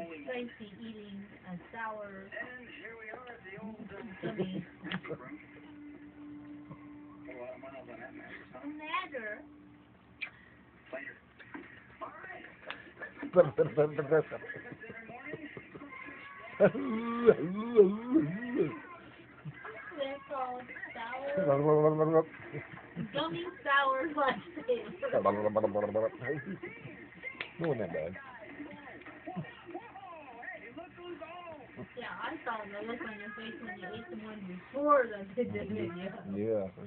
Tracy eating a sour And here we are at the old gummy. room. A lot of miles on that mattress, huh? Matter. Later. All right. They're called sour, gummy sour lattes. No one that bad. Yeah, I saw the look on your face when you ate the one before the, the video. Yeah.